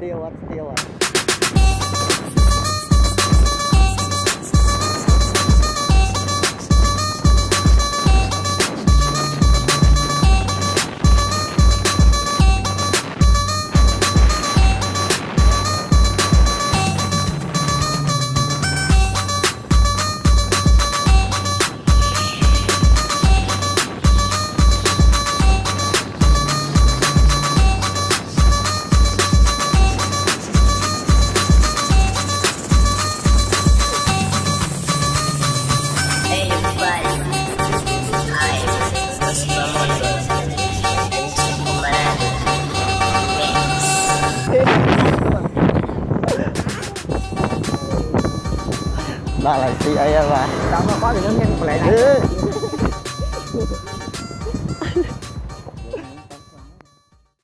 отдела, отдела. ba lần CA ba. Còn có gì nữa nhanh lại này.